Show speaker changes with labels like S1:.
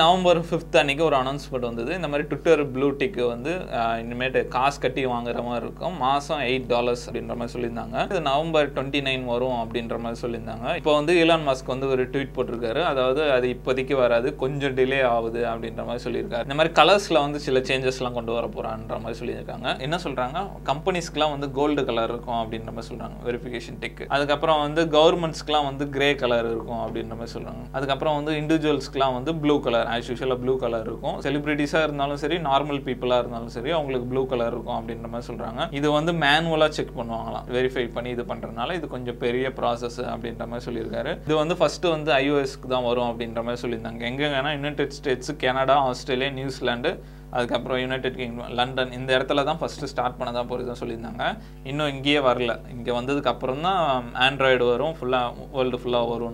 S1: November fifth அன்னைக்கு ஒரு announcement வந்தது. இந்த மாதிரி ட்விட்டர் ப்ளூ டிக்கு வந்து இனிமேட்டு காசு கட்டி வாங்குற மாதிரி இருக்கும். மாதம் எயிட் டாலர்ஸ் அப்படின்ற மாதிரி சொல்லியிருந்தாங்க. இது நவம்பர் டுவெண்ட்டி நைன் வரும் அப்படின்ற மாதிரி சொல்லியிருந்தாங்க. இப்போ வந்து இலான் மாஸ்க் வந்து ஒரு ட்வீட் போட்டிருக்காரு. அதாவது அது இப்போதைக்கு வராது கொஞ்சம் டிலே ஆகுது அப்படின்ற மாதிரி சொல்லியிருக்காரு. இந்த மாதிரி கலர்ஸில் வந்து சில சேஞ்சஸ்லாம் கொண்டு வர போகிறான்ற மாதிரி சொல்லியிருக்காங்க. என்ன சொல்கிறாங்க கம்பெனிஸ்க்குலாம் வந்து கோல்டு கலர் இருக்கும் அப்படின்ற மாதிரி சொல்கிறாங்க வெரிஃபிகேஷன் டெக் அதுக்கப்புறம் வந்து கவர்மெண்ட்ஸ்க்குலாம் வந்து கிரே கலர் இருக்கும் அப்படின்ற மாதிரி சொல்கிறாங்க அதுக்கப்புறம் வந்து இண்டிவிஜுவல்ஸ்க்குலாம் வந்து ப்ளூ கலர் ஆஸ் யூஷுவலாக ப்ளூ கலர் இருக்கும். செலிபிரிட்டிஸாக இருந்தாலும் சரி நார்மல் பீப்புளாக இருந்தாலும் சரி அவங்களுக்கு ப்ளூ கலர் இருக்கும் அப்படின்ற மாதிரி சொல்கிறாங்க இது வந்து மேனுவலாக செக் பண்ணுவாங்களாம். வெரிஃபை பண்ணி இது பண்ணுறதுனால இது கொஞ்சம் பெரிய ப்ராசஸ் அப்படின்ற மாதிரி சொல்லியிருக்காரு. இது வந்து ஃபஸ்ட்டு வந்து ஐஓஎஸ்க்கு தான் வரும் அப்படின்ற மாதிரி சொல்லியிருந்தாங்க. எங்கெங்கன்னா United States Canada Australia New Zealand அதுக்கப்புறம் யுனைடெட் கிங்டம் லண்டன் இந்த இடத்துல தான் ஃபஸ்ட்டு ஸ்டார்ட் பண்ண தான் போகிறதா சொல்லியிருந்தாங்க. இன்னும் இங்கேயே வரல. இங்கே வந்ததுக்கப்புறம் தான் ஆண்ட்ராய்டு வரும் ஃபுல்லாக வேர்ல்டு ஃபுல்லாக வரும்.